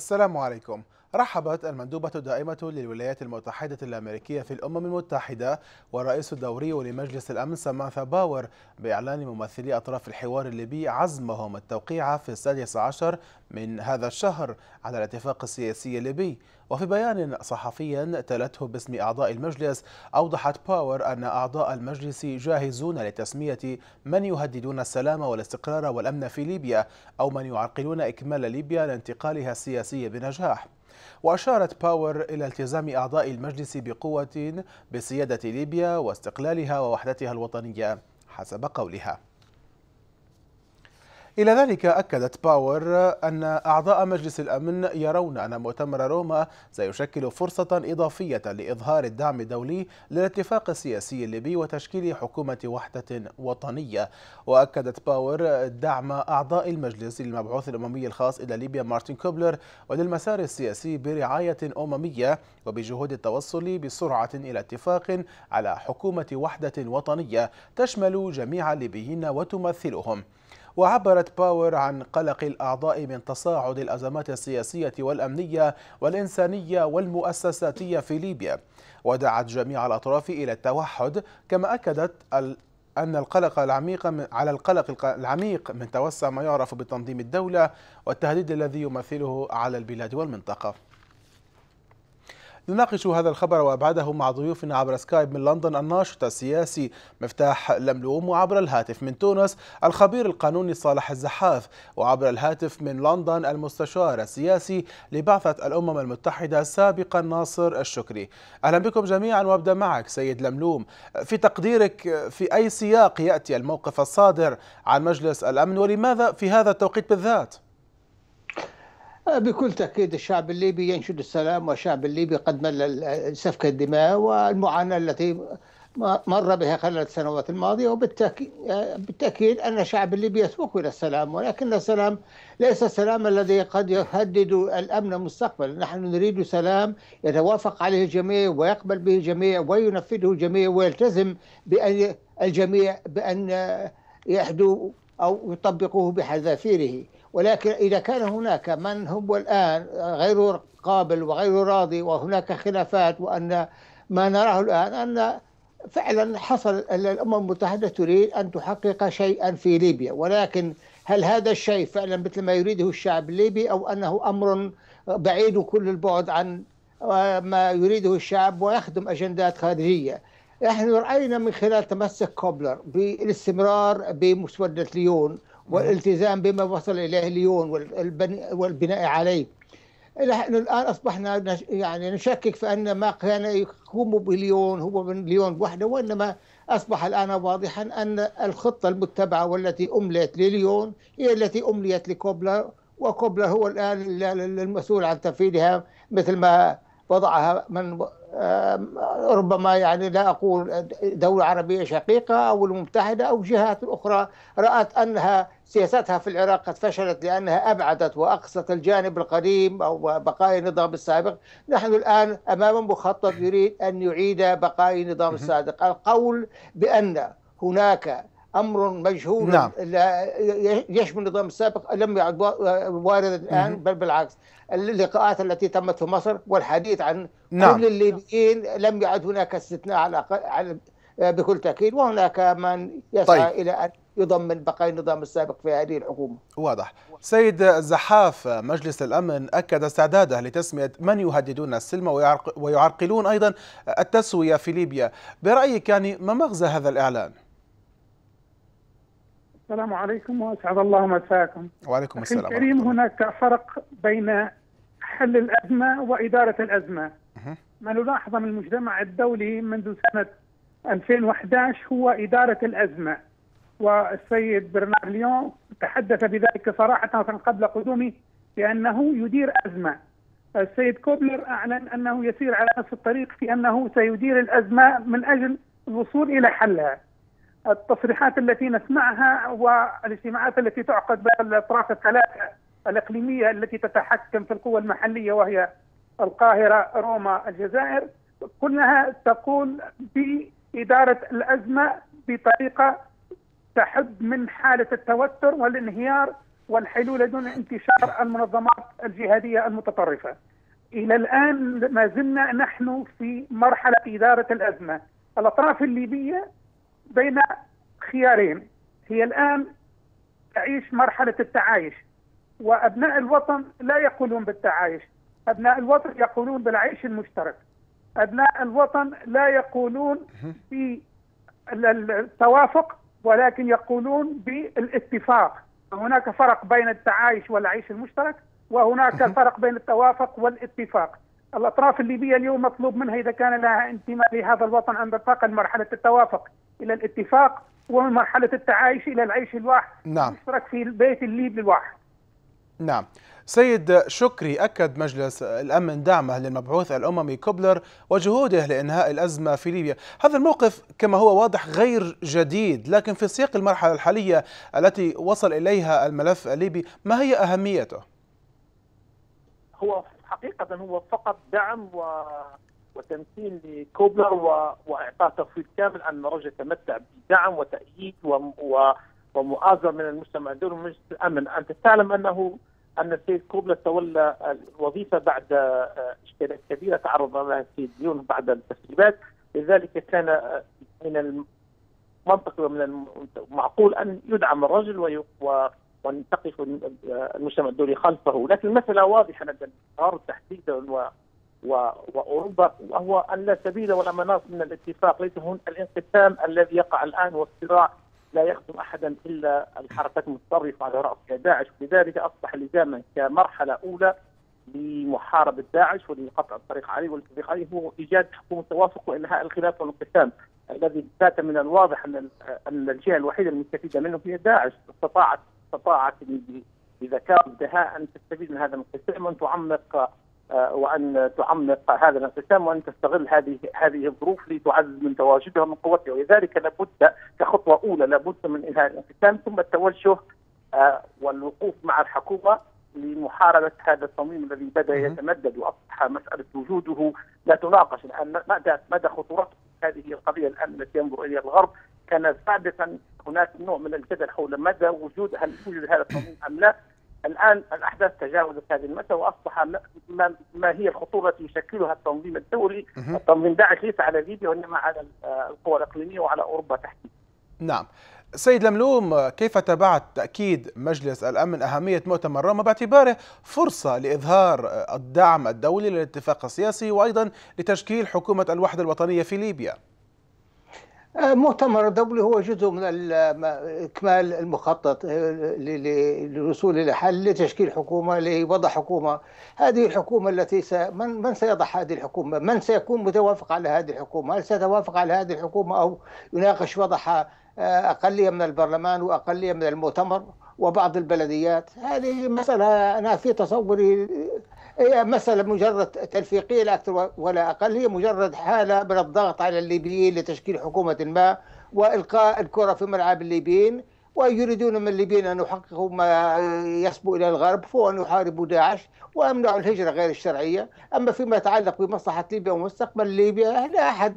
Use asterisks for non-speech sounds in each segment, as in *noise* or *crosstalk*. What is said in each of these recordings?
السلام عليكم. رحبت المندوبة الدائمة للولايات المتحدة الأمريكية في الأمم المتحدة والرئيس الدوري لمجلس الأمن سامانثا باور بإعلان ممثلي أطراف الحوار الليبي عزمهم التوقيع في السادس عشر من هذا الشهر على الاتفاق السياسي الليبي. وفي بيان صحفي تلته باسم أعضاء المجلس أوضحت باور أن أعضاء المجلس جاهزون لتسمية من يهددون السلام والاستقرار والأمن في ليبيا أو من يعرقلون إكمال ليبيا لانتقالها السياسي بنجاح. وأشارت باور إلى التزام أعضاء المجلس بقوة بسيادة ليبيا واستقلالها ووحدتها الوطنية حسب قولها. إلى ذلك أكدت باور أن أعضاء مجلس الأمن يرون أن مؤتمر روما سيشكل فرصة إضافية لإظهار الدعم الدولي للاتفاق السياسي الليبي وتشكيل حكومة وحدة وطنية. وأكدت باور دعم أعضاء المجلس للمبعوث الأممي الخاص إلى ليبيا مارتن كوبلر وللمسار السياسي برعاية أممية وبجهود التوصل بسرعة إلى اتفاق على حكومة وحدة وطنية تشمل جميع الليبيين وتمثلهم. وعبرت باور عن قلق الأعضاء من تصاعد الأزمات السياسية والأمنية والإنسانية والمؤسساتية في ليبيا. ودعت جميع الأطراف إلى التوحد كما أكدت أن القلق العميق من على القلق العميق من توسع ما يعرف بتنظيم الدولة والتهديد الذي يمثله على البلاد والمنطقة. نناقش هذا الخبر وابعاده مع ضيوفنا عبر سكايب من لندن الناشط السياسي مفتاح لملوم وعبر الهاتف من تونس الخبير القانوني صالح الزحاف وعبر الهاتف من لندن المستشار السياسي لبعثة الأمم المتحدة سابقا ناصر الشكري أهلا بكم جميعا وأبدأ معك سيد لملوم في تقديرك في أي سياق يأتي الموقف الصادر عن مجلس الأمن ولماذا في هذا التوقيت بالذات؟ بكل تأكيد الشعب الليبي ينشد السلام والشعب الليبي قد مل سفك الدماء والمعاناة التي مر بها خلال السنوات الماضية. وبالتأكيد بالتأكيد أن الشعب الليبي يسوق إلى السلام ولكن السلام ليس السلام الذي قد يهدد الأمن المستقبل نحن نريد سلام يتوافق عليه الجميع ويقبل به الجميع وينفذه الجميع ويلتزم بأن الجميع بأن يحدوا أو يطبقوه بحذافيره. ولكن إذا كان هناك من هو الآن غير قابل وغير راضي وهناك خلافات وأن ما نراه الآن أن فعلا حصل الأمم المتحدة تريد أن تحقق شيئا في ليبيا. ولكن هل هذا الشيء فعلا مثل ما يريده الشعب الليبي أو أنه أمر بعيد كل البعد عن ما يريده الشعب ويخدم أجندات خارجية؟ نحن رأينا من خلال تمسك كوبلر بالاستمرار بمسودة ليون والالتزام بما وصل إليه ليون والبناء عليه. نحن الآن أصبحنا يعني نشكك في أن ما كان يقوم بليون هو من ليون وحده وإنما أصبح الآن واضحا أن الخطة المتبعة والتي أمليت لليون هي التي أمليت لكوبلر وكوبلر هو الآن المسؤول عن تنفيذها مثل ما وضعها من ربما يعني لا أقول دولة عربية شقيقة أو المتحدة أو جهات أخرى رأت أنها سياستها في العراق قد فشلت لأنها أبعدت وأقصت الجانب القديم أو بقايا النظام السابق نحن الآن أمام مخطط يريد أن يعيد بقايا النظام السابق القول بأن هناك أمر مجهول نعم. يشمل النظام السابق لم يعد واردا الآن بل بالعكس اللقاءات التي تمت في مصر والحديث عن نعم. كل الليبيين لم يعد هناك استثناء على على بكل تأكيد وهناك من يسعى طيب. إلى أن يضمن بقاء النظام السابق في هذه الحكومة. واضح. سيد زحاف مجلس الأمن أكد استعداده لتسمية من يهددون السلم ويعرقلون أيضا التسوية في ليبيا، برأيك يعني ما مغزى هذا الإعلان؟ السلام عليكم وأسعد الله مساكم. وعليكم السلام. الكريم هناك فرق بين حل الأزمة وإدارة الأزمة. ما نلاحظه من المجتمع الدولي منذ سنة 2011 هو إدارة الأزمة. والسيد برنار ليون تحدث بذلك صراحة قبل قدومه بأنه يدير أزمة. السيد كوبلر أعلن أنه يسير على نفس الطريق في أنه سيدير الأزمة من أجل الوصول إلى حلها. التصريحات التي نسمعها والاجتماعات التي تعقد بين الأطراف الثلاثة الإقليمية التي تتحكم في القوى المحلية وهي القاهرة، روما، الجزائر كلها تقول بإدارة الأزمة بطريقة تحد من حالة التوتر والانهيار والحلول دون انتشار المنظمات الجهادية المتطرفة. إلى الآن ما زلنا نحن في مرحلة إدارة الأزمة، الأطراف الليبية بين خيارين، هي الآن تعيش مرحلة التعايش وأبناء الوطن لا يقولون بالتعايش، أبناء الوطن يقولون بالعيش المشترك. أبناء الوطن لا يقولون بالتوافق ولكن يقولون بالاتفاق. هناك فرق بين التعايش والعيش المشترك وهناك فرق بين التوافق والاتفاق. الأطراف الليبية اليوم مطلوب منها إذا كان لها انتماء لهذا الوطن أن تنتقل مرحلة التوافق إلى الاتفاق ومن مرحله التعايش إلى العيش الواحد نعم. المشترك في البيت الليبي الواحد. نعم. سيد شكري أكد مجلس الأمن دعمه للمبعوث الأممي كوبلر وجهوده لإنهاء الأزمة في ليبيا هذا الموقف كما هو واضح غير جديد لكن في سياق المرحلة الحالية التي وصل إليها الملف الليبي ما هي أهميته؟ هو حقيقة هو فقط دعم و... وتمثيل لكوبلر و... وإعطاء تفويض كامل أن الرجل يتمتع بدعم وتأييد و... و... ومؤازرة من المجتمع الدولي ومجلس الأمن أنت تعلم أنه أن السيد كوبلا تولى الوظيفة بعد اشكالات كبيره تعرض لها السيد ديون بعد التسريبات لذلك كان من المنطقي ومن المعقول أن يدعم الرجل تقف المجتمع الدولي خلفه، لكن المسألة واضحة لدى الغرب تحديدا و... و... وأوروبا وهو أن لا سبيل ولا مناص من الاتفاق، ليس هون الانقسام الذي يقع الآن والصراع لا يخدم أحدا إلا الحركات المتطرفة على راسها داعش ولذلك أصبح لزاما كمرحلة أولى لمحاربة داعش ولقطع الطريق عليه والتطبيق عليه. هو إيجاد حكومه توافق وانهاء الخلاف والانقسام الذي بات من الواضح أن أن الجهة الوحيدة المستفيدة منه هي داعش. استطاعت استطاعت بذكاء وبدهاء أن تستفيد من هذا الانقسام وأن تعمق وأن تعمق هذا الانقسام وأن تستغل هذه هذه الظروف لتعزز من تواجدها ومن قوتها. ولذلك لابد كخطوة أولى لابد من إنهاء الانقسام ثم التوجه والوقوف مع الحكومة لمحاربة هذا التصميم الذي بدأ يتمدد وأصبح مسألة وجوده. لا تناقش الآن مدى مدى خطوره هذه القضية الآن التي ينظر إليها الغرب. كان سابقا هناك نوع من الجدل حول مدى وجود هل يوجد هذا التصميم أم لا. الآن الأحداث تجاوزت هذه المسألة وأصبح ما, ما هي الخطورة التي يشكلها التنظيم الدولي التنظيم داعش ليس على ليبيا وإنما على القوى الإقليمية وعلى أوروبا تحديدا. نعم. سيد لملوم كيف تابعت تأكيد مجلس الأمن أهمية مؤتمر روما باعتباره فرصة لإظهار الدعم الدولي للاتفاق السياسي وأيضا لتشكيل حكومة الوحدة الوطنية في ليبيا مؤتمر الدولي هو جزء من إكمال المخطط للوصول إلى حل لتشكيل حكومة لوضع حكومة. هذه الحكومة التي س... من... من سيضع هذه الحكومة؟ من سيكون متوافق على هذه الحكومة؟ هل سيتوافق على هذه الحكومة أو يناقش وضعها أقلية من البرلمان وأقلية من المؤتمر وبعض البلديات؟ هذه مسألة أنا في تصوري هي مسألة مجرد تلفيقية لا أكثر ولا أقل هي مجرد حالة من الضغط على الليبيين لتشكيل حكومة ما وإلقاء الكرة في ملعب الليبيين ويريدون من الليبيين أن يحققوا ما يسبو إلى الغرب فهو أن يحاربوا داعش ويمنعوا الهجرة غير الشرعية. أما فيما يتعلق بمصلحة ليبيا ومستقبل ليبيا لا أحد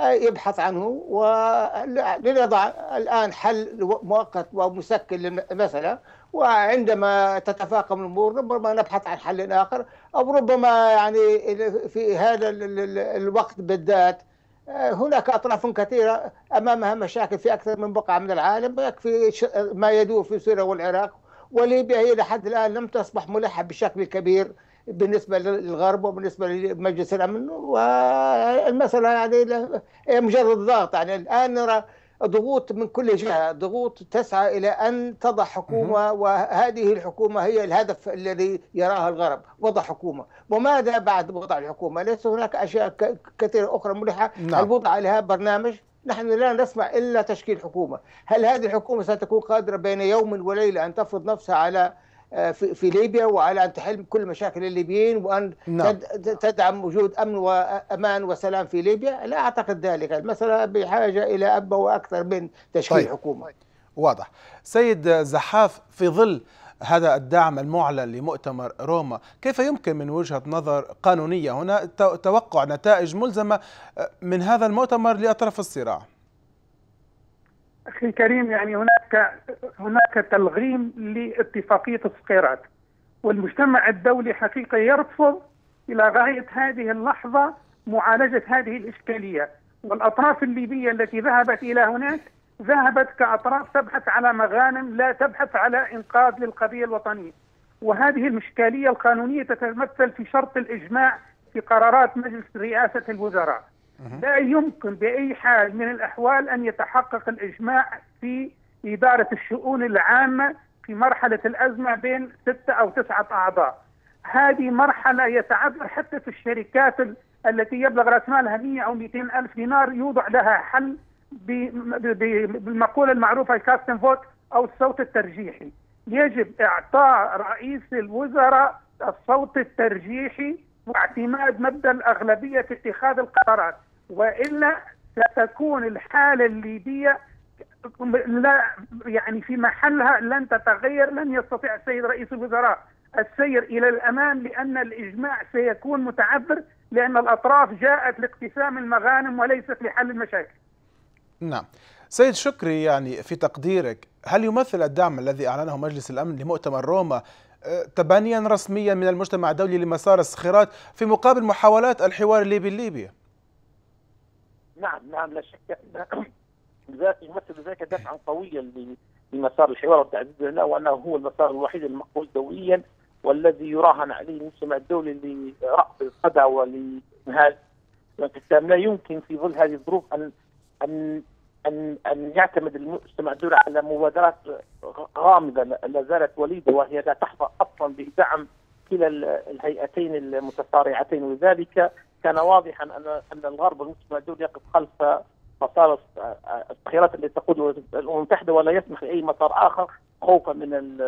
يبحث عنه ولنضع الآن حل مؤقت ومسكن للمسألة وعندما تتفاقم الأمور ربما نبحث عن حل آخر أو ربما يعني في هذا الوقت بالذات هناك أطراف كثيرة أمامها مشاكل في أكثر من بقعة من العالم يكفي ما يدور في سوريا والعراق وليبيا هي لحد الآن لم تصبح ملحة بشكل كبير. بالنسبة للغرب وبالنسبة لمجلس الأمن والمسألة يعني مجرد ضغط يعني الآن نرى ضغوط من كل جهة. ضغوط تسعى إلى أن تضع حكومة وهذه الحكومة هي الهدف الذي يراها الغرب وضع حكومة. وماذا بعد وضع الحكومة؟ ليس هناك أشياء كثيرة أخرى ملحة. نعم. الوضع عليها برنامج؟ نحن لا نسمع إلا تشكيل حكومة. هل هذه الحكومة ستكون قادرة بين يوم وليلة أن تفرض نفسها على في, في ليبيا وعلى أن تحل كل مشاكل الليبيين وأن نعم. تدعم وجود أمن وامان وسلام في ليبيا. لا أعتقد ذلك. المسألة بحاجة إلى ابا وأكثر من تشكيل طيب. حكومة. واضح. سيد زحاف في ظل هذا الدعم المعلن لمؤتمر روما كيف يمكن من وجهة نظر قانونية هنا توقع نتائج ملزمة من هذا المؤتمر لأطراف الصراع؟ أخي الكريم يعني هناك هناك تلغيم لاتفاقية الصقيرات. والمجتمع الدولي حقيقة يرفض إلى غاية هذه اللحظة معالجة هذه الإشكالية. والأطراف الليبية التي ذهبت إلى هناك ذهبت كأطراف تبحث على مغانم لا تبحث على إنقاذ للقضية الوطنية. وهذه الاشكاليه القانونية تتمثل في شرط الإجماع في قرارات مجلس رئاسة الوزراء. لا يمكن بأي حال من الأحوال أن يتحقق الإجماع في إدارة الشؤون العامة في مرحلة الأزمة بين ستة أو تسعة أعضاء. هذه مرحلة يتعذر حتى في الشركات التي يبلغ راس مالها 100 أو 200 ألف دينار يوضع لها حل بالمقولة المعروفة الكاستن فوت أو الصوت الترجيحي. يجب إعطاء رئيس الوزراء الصوت الترجيحي واعتماد مبدأ الأغلبية في اتخاذ القرارات وإلا ستكون الحالة الليبية لا يعني في محلها لن تتغير لن يستطيع السيد رئيس الوزراء السير إلى الامام لأن الإجماع سيكون متعذر لأن الأطراف جاءت لاقتسام المغانم وليست لحل المشاكل. نعم. سيد شكري يعني في تقديرك هل يمثل الدعم الذي أعلنه مجلس الأمن لمؤتمر روما تبنيا رسميا من المجتمع الدولي لمسار الصخيرات في مقابل محاولات الحوار الليبي الليبي؟ نعم نعم لا شك أن ذلك يمثل ذلك دفعا قويا لمسار الحوار والتعزيز له وأنه هو المسار الوحيد المقبول دوليا والذي يراهن عليه المجتمع الدولي لرأس القدع ولانهاء الانقسام لا يمكن في ظل هذه الظروف ان ان ان أن يعتمد المجتمع الدولي على مبادرات غامضة لا زالت وليدة وهي لا تحظى أصلا بدعم كلا الهيئتين المتصارعتين ولذلك كان واضحا ان أن الغرب والمجتمع الدولي يقف خلف مسار التخيرات التي تقود الأمم المتحدة ولا يسمح لأي مسار آخر خوفا من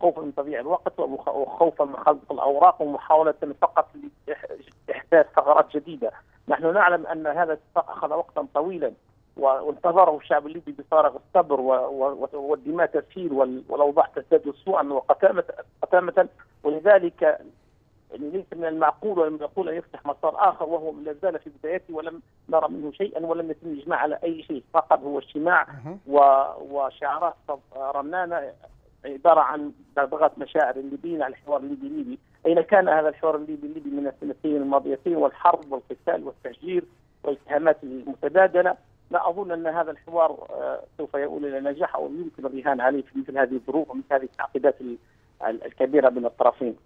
خوفا من تضييع الوقت وخوفا من خلق الأوراق ومحاولة فقط لإحداث ثغرات جديدة، نحن نعلم أن هذا أخذ وقتا طويلا وانتظره الشعب الليبي بفارغ الصبر والدماء تسيل والأوضاع تزداد سوءا وقتامه ولذلك ليس من المعقول ولم يقول أن يفتح مسار آخر وهو لا زال في بدايته ولم نرى منه شيئا ولم يتم الاجماع على أي شيء فقط هو اجتماع وشعارات رنانه عبارة عن دغدغه مشاعر الليبيين على الحوار الليبي الليبي، أين كان هذا الحوار الليبي الليبي من السنتين الماضيتين والحرب والقتال والتهجير والاتهامات المتبادلة، لا أظن أن هذا الحوار سوف يؤول إلى نجاح أو يمكن الرهان عليه في مثل هذه الظروف ومثل هذه التعقيدات الكبيرة بين الطرفين.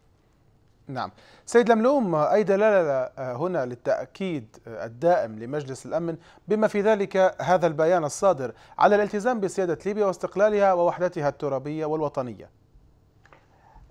نعم. سيد لملوم أي دلالة هنا للتأكيد الدائم لمجلس الأمن بما في ذلك هذا البيان الصادر على الالتزام بسيادة ليبيا واستقلالها ووحدتها الترابية والوطنية.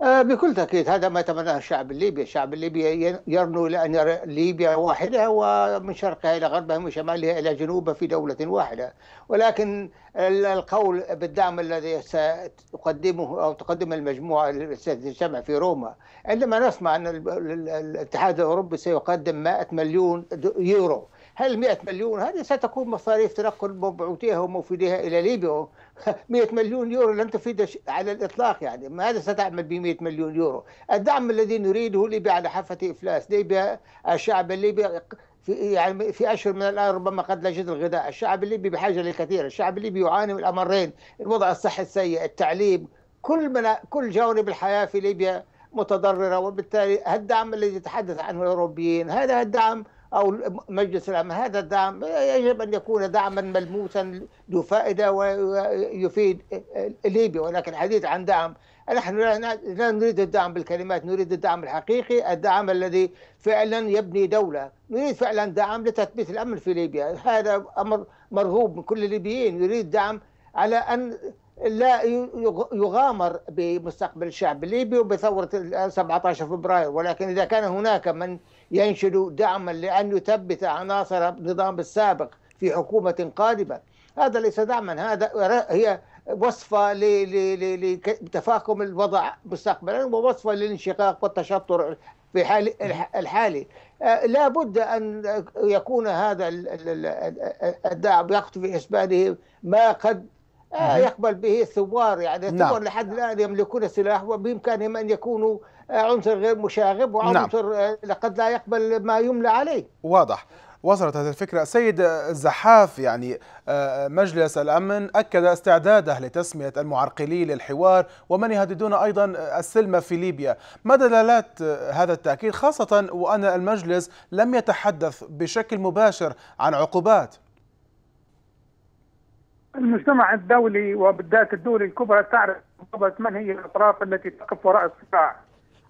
بكل تأكيد هذا ما يتمناه الشعب الليبي. الشعب الليبي يرنو لأن يرى ليبيا واحدة ومن شرقها إلى غربها ومن شمالها إلى جنوبها في دولة واحدة. ولكن القول بالدعم الذي ستقدمه أو تقدم المجموعة ستجتمع في روما عندما نسمع أن الاتحاد الأوروبي سيقدم 100 مليون يورو. هل 100 مليون؟ هذه ستكون مصاريف تنقل مبعوثيها وموفديها إلى ليبيا. *laughs* 100 مليون يورو لن تفيد على الإطلاق يعني. ماذا ستعمل ب 100 مليون يورو؟ الدعم الذي نريده ليبيا على حافه إفلاس ليبيا الشعب الليبي في يعني في أشهر من الآن ربما قد لا يجد الغذاء، الشعب الليبي بحاجة لكثير، الشعب الليبي يعاني من الأمرين، الوضع الصحي السيء، التعليم، كل من كل جوانب الحياة في ليبيا متضررة وبالتالي الدعم الذي يتحدث عنه الأوروبيين هذا الدعم أو مجلس الأمن. هذا الدعم يجب أن يكون دعما ملموسا ذو فائدة ويفيد ليبيا. ولكن الحديث عن دعم نحن لا نريد الدعم بالكلمات نريد الدعم الحقيقي الدعم الذي فعلا يبني دولة. نريد فعلا دعم لتثبيت الأمن في ليبيا. هذا أمر مرغوب من كل الليبيين. يريد دعم على أن لا يغامر بمستقبل الشعب الليبي وبثورة 17 فبراير. ولكن إذا كان هناك من ينشد دعما لأن يثبت عناصر النظام السابق في حكومة قادمة هذا ليس دعما. هذا هي وصفة لتفاقم الوضع مستقبلا ووصفة للانشقاق والتشطر في حال الحالي. لا بد أن يكون هذا الدعم يخطو في حسبانه ما قد يقبل به الثوار يعني الثوار نعم. لحد الآن يملكون السلاح وبإمكانهم أن يكونوا عنصر غير مشاغب وعنصر نعم. قد لا يقبل ما يملى عليه. واضح. وصلت هذه الفكرة. سيد الزحاف يعني مجلس الأمن أكد استعداده لتسمية المعرقلين للحوار ومن يهددون أيضا السلم في ليبيا. ما دلالات هذا التأكيد؟ خاصة وأن المجلس لم يتحدث بشكل مباشر عن عقوبات. المجتمع الدولي وبالذات الدول الكبرى تعرف من هي الأطراف التي تقف وراء الصراع.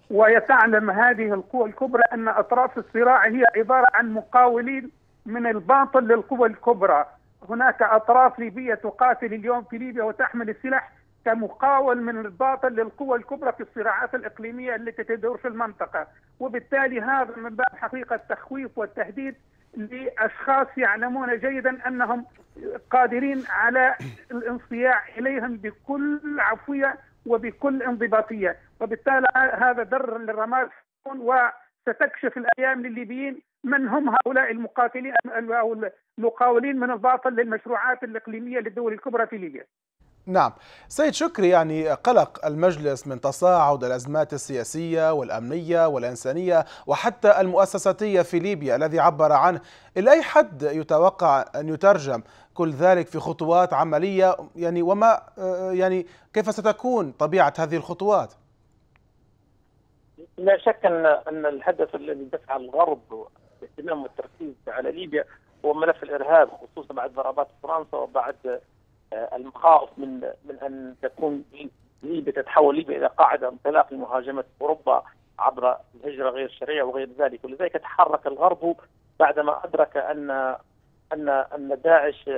ويتعلم هذه القوى الكبرى أن أطراف الصراع هي عبارة عن مقاولين من الباطل للقوى الكبرى. هناك أطراف ليبية تقاتل اليوم في ليبيا وتحمل السلاح كمقاول من الباطل للقوى الكبرى في الصراعات الإقليمية التي تدور في المنطقة. وبالتالي هذا من باب حقيقة التخويف والتهديد لأشخاص يعلمون جيدا أنهم قادرين على الانصياع إليهم بكل عفوية وبكل انضباطية. وبالتالي هذا در للرماد وستكشف الأيام للليبيين من هم هؤلاء المقاتلين أو المقاولين من الباطل للمشروعات الإقليمية للدول الكبرى في ليبيا. نعم. سيد شكري يعني قلق المجلس من تصاعد الأزمات السياسية والأمنية والإنسانية وحتى المؤسساتية في ليبيا الذي عبر عنه. إلى أي حد يتوقع أن يترجم كل ذلك في خطوات عملية؟ يعني وما يعني كيف ستكون طبيعة هذه الخطوات؟ لا شك أن أن الهدف الذي دفع الغرب الاهتمام والتركيز على ليبيا هو ملف الإرهاب خصوصا بعد ضربات فرنسا وبعد المخاوف من من أن تكون ليبيا تتحول ليبيا إلى قاعدة انطلاق لمهاجمة أوروبا عبر الهجرة غير الشرعيه وغير ذلك. ولذلك تحرك الغرب بعدما أدرك أن أن أن داعش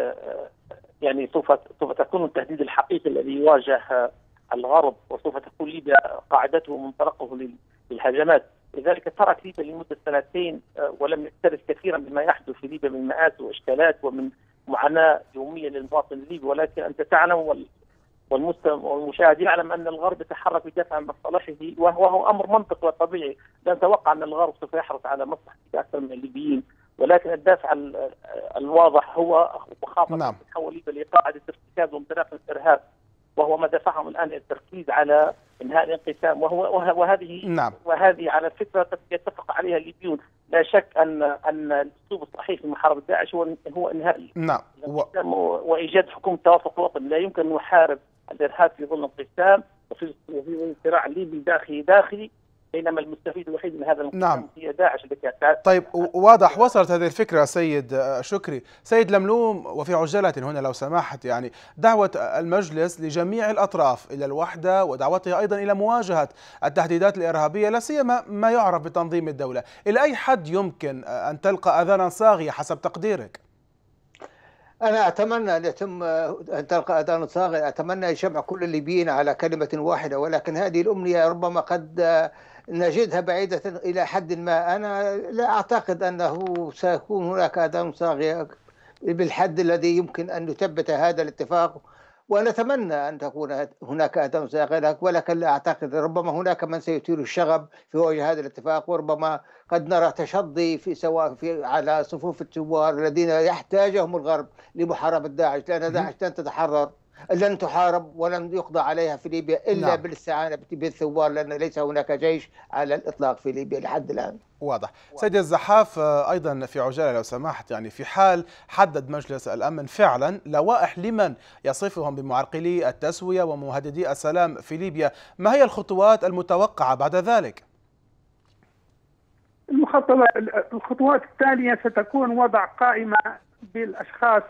يعني سوف سوف تكون التهديد الحقيقي الذي يواجه الغرب وسوف تكون ليبيا قاعدته منطلقه للهجمات. لذلك ترك ليبيا لمدة سنتين ولم يكترث كثيرا بما يحدث في ليبيا من مآسي وإشكالات ومن معاناة يوميه للمواطن الليبي ولكن أنت تعلم والمشاهد يعلم أن الغرب يتحرك بدافع عن مصالحه وهو أمر منطقي وطبيعي لا نتوقع أن الغرب سوف يحرص على مصلحته أكثر من الليبيين ولكن الدافع الواضح هو مخافه نعم. تحول ليبيا لقاعده ارتكاز وانطلاق الإرهاب وهو ما دفعهم الان التركيز على إنهاء الانقسام. وهو وهذه نعم. وهذه على فكرة يتفق عليها الليبيون. لا شك ان أن الأسلوب الصحيح في محاربة داعش هو هو إنهاء نعم. و... وإيجاد حكومه توافق وطني. لا يمكن أن نحارب الإرهاب في ظل انقسام وفي صراع ليبي داخلي داخلي. بينما المستفيد الوحيد من هذا نعم. هي داعش التي طيب واضح وصلت هذه الفكرة سيد شكري. سيد لملوم وفي عجالة هنا لو سمحت يعني دعوة المجلس لجميع الأطراف إلى الوحدة ودعوتها أيضا إلى مواجهة التهديدات الإرهابية لا سيما ما يعرف بتنظيم الدولة. إلى أي حد يمكن أن تلقى أذانا صاغية حسب تقديرك؟ أنا أتمنى أن يتم أن تلقى أذان صاغية. أتمنى يجمع كل الليبيين على كلمة واحدة ولكن هذه الأمنية ربما قد نجدها بعيدة إلى حد ما. أنا لا أعتقد أنه سيكون هناك أذان صاغية بالحد الذي يمكن أن نثبت هذا الاتفاق ونتمنى أن تكون هناك أذان صاغية ولكن لا أعتقد ربما هناك من سيثير الشغب في وجه هذا الاتفاق وربما قد نرى تشظي في سواء في على صفوف الثوار الذين يحتاجهم الغرب لمحاربة داعش لأن داعش لن تتحرر. لن تحارب ولن يقضى عليها في ليبيا إلا نعم. بالاستعانة بالثوار لأن ليس هناك جيش على الإطلاق في ليبيا لحد الآن. واضح سيد الزحاف أيضا في عجالة لو سمحت يعني في حال حدد مجلس الأمن فعلا لوائح لمن يصفهم بمعرقلي التسوية ومهددي السلام في ليبيا ما هي الخطوات المتوقعة بعد ذلك الخطوات التالية ستكون وضع قائمة بالأشخاص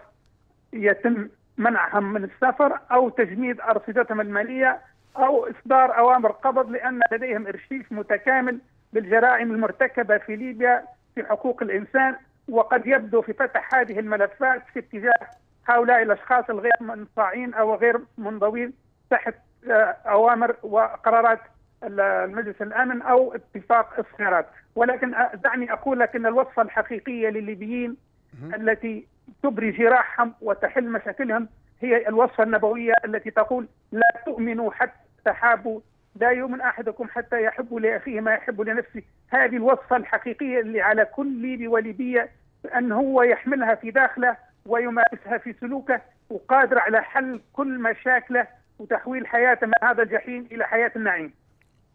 يتم منعهم من السفر أو تجميد أرصدتهم المالية أو إصدار أوامر قبض لأن لديهم إرشيف متكامل بالجرائم المرتكبة في ليبيا في حقوق الإنسان وقد يبدو في فتح هذه الملفات في اتجاه هؤلاء الأشخاص الغير منصاعين أو غير منضوين تحت أوامر وقرارات المجلس الأمن أو اتفاق الصيارات ولكن دعني أقول لك إن الوصفة الحقيقية للليبيين التي تبري جراحهم وتحل مشاكلهم. هي الوصفة النبوية التي تقول لا تؤمنوا حتى تحابوا لا يؤمن أحدكم حتى يحب لأخيه ما يحب لنفسه. هذه الوصفة الحقيقية اللي على كل ليبي وليبية أن هو يحملها في داخله ويمارسها في سلوكه وقادر على حل كل مشاكله وتحويل حياته من هذا الجحيم إلى حياة النعيم.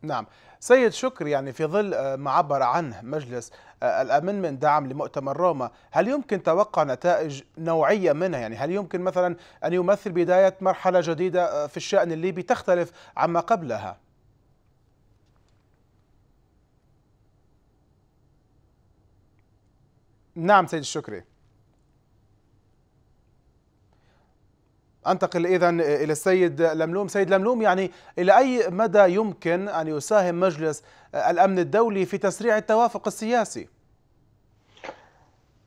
نعم. سيد شكر يعني في ظل ما عبر عنه مجلس الأمن من دعم لمؤتمر روما هل يمكن توقع نتائج نوعية منها؟ يعني هل يمكن مثلا أن يمثل بداية مرحلة جديدة في الشأن الليبي تختلف عما قبلها؟ نعم سيد الشكري أنتقل اذا إلى السيد لملوم. سيد لملوم يعني إلى أي مدى يمكن أن يساهم مجلس الأمن الدولي في تسريع التوافق السياسي؟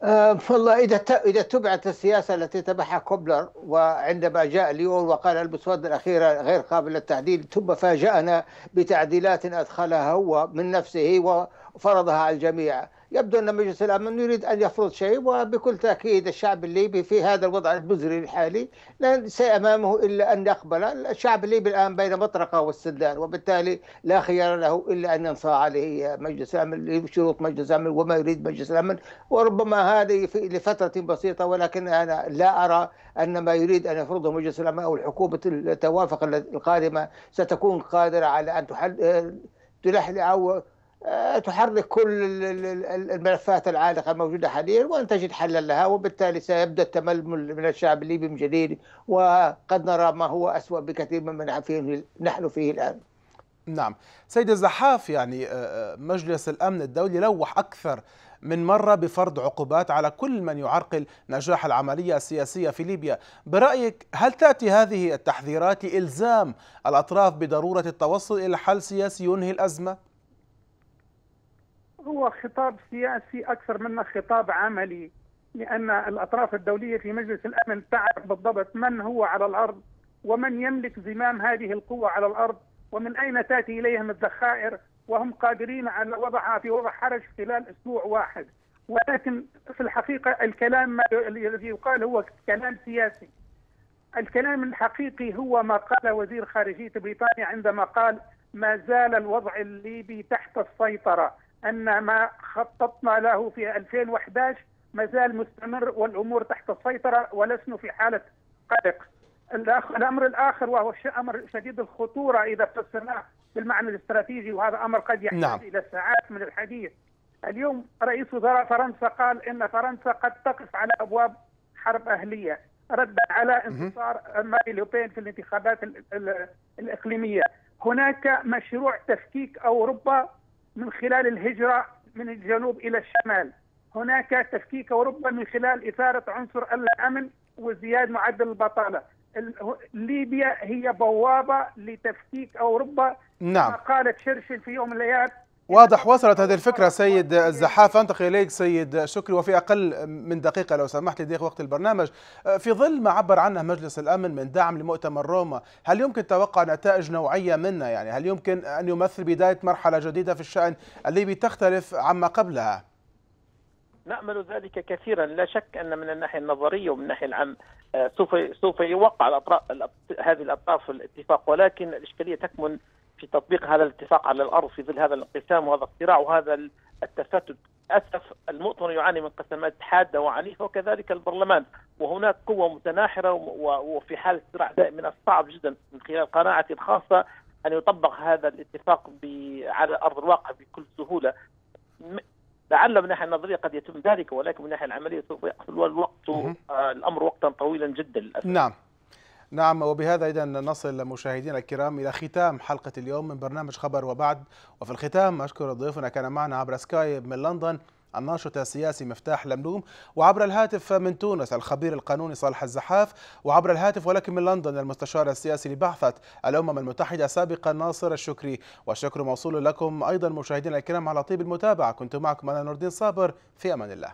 أه والله إذا إذا تبعت السياسة التي تبعها كوبلر وعندما جاء اليوم وقال المسوده الاخيره غير قابله للتعديل ثم فاجأنا بتعديلات أدخلها هو من نفسه وفرضها على الجميع. يبدو أن مجلس الأمن يريد أن يفرض شيء وبكل تأكيد الشعب الليبي في هذا الوضع المزري الحالي ليس أمامه إلا أن يقبل. الشعب الليبي الآن بين مطرقة والسدان وبالتالي لا خيار له إلا أن ينصاع عليه مجلس الأمن شروط مجلس الأمن وما يريد مجلس الأمن. وربما هذه لفترة بسيطة ولكن أنا لا أرى أن ما يريد أن يفرضه مجلس الأمن أو الحكومة التوافق القادمة ستكون قادرة على أن تحل تلحلح أو تحرك كل الملفات العالقة الموجودة حاليا وأن تجد حلا لها وبالتالي سيبدأ التململ من الشعب الليبي من جديد وقد نرى ما هو اسوء بكثير مما نحن فيه الآن. نعم، سيد الزحاف يعني آه، آه، مجلس الأمن الدولي لوح أكثر من مرة بفرض عقوبات على كل من يعرقل نجاح العملية السياسية في ليبيا برأيك هل تأتي هذه التحذيرات لإلزام الأطراف بضرورة التوصل إلى حل سياسي ينهي الأزمة؟ هو خطاب سياسي أكثر منه خطاب عملي لأن الأطراف الدولية في مجلس الأمن تعرف بالضبط من هو على الأرض ومن يملك زمام هذه القوة على الأرض ومن أين تأتي إليهم الذخائر وهم قادرين على وضعها في وضع حرج خلال أسبوع واحد. ولكن في الحقيقة الكلام الذي يقال هو كلام سياسي. الكلام الحقيقي هو ما قال وزير خارجية بريطانيا عندما قال ما زال الوضع الليبي تحت السيطرة. أن ما خططنا له في 2011 ما زال مستمر والأمور تحت السيطرة ولسنا في حالة قلق. الأمر الآخر وهو أمر شديد الخطورة إذا فسرناه بالمعنى الاستراتيجي وهذا أمر قد يحتاج نعم. إلى ساعات من الحديث. اليوم رئيس وزراء فرنسا قال إن فرنسا قد تقف على أبواب حرب أهلية ردا على انتصار ماري لوبين في الانتخابات الإقليمية. هناك مشروع تفكيك أوروبا من خلال الهجرة من الجنوب إلى الشمال. هناك تفكيك أوروبا من خلال إثارة عنصر الأمن وزياد معدل البطالة. ليبيا هي بوابة لتفكيك أوروبا. نعم. قالت شرشل في يوم من الأيام واضح وصلت هذه الفكرة سيد الزحاف. أنتقل إليك سيد شكري وفي أقل من دقيقة لو سمحت لي وقت البرنامج. في ظل ما عبر عنه مجلس الأمن من دعم لمؤتمر روما هل يمكن توقع نتائج نوعية منه؟ يعني هل يمكن أن يمثل بداية مرحلة جديدة في الشأن الليبي تختلف عما قبلها؟ نأمل ذلك كثيرا. لا شك أن من الناحية النظرية ومن الناحية العام آه، سوف سوف يوقع الأطراف هذه الأطراف الاتفاق ولكن الإشكالية تكمن في تطبيق هذا الاتفاق على الأرض في ظل هذا الانقسام وهذا الصراع وهذا التفتت. اسف المؤتمر يعاني من قسمات حادة وعنيفة وكذلك البرلمان. وهناك قوة متناحرة وفي حاله صراع دائم من الصعب جدا من خلال قناعتي الخاصة أن يطبق هذا الاتفاق على أرض الواقع بكل سهولة. لعل من الناحيه النظرية قد يتم ذلك ولكن من الناحيه العملية سوف ياخذ الوقت. آه، الأمر وقتا طويلا جدا للأسف. نعم. نعم وبهذا إذا نصل مشاهدينا الكرام إلى ختام حلقة اليوم من برنامج خبر وبعد. وفي الختام أشكر ضيوفنا كان معنا عبر سكايب من لندن الناشط السياسي مفتاح لملوم وعبر الهاتف من تونس الخبير القانوني صالح الزحاف وعبر الهاتف ولكن من لندن المستشار السياسي لبعثة الأمم المتحدة سابقا ناصر الشكري. والشكر موصول لكم أيضا مشاهدينا الكرام على طيب المتابعة. كنت معكم أنا نور الدين صابر في أمان الله.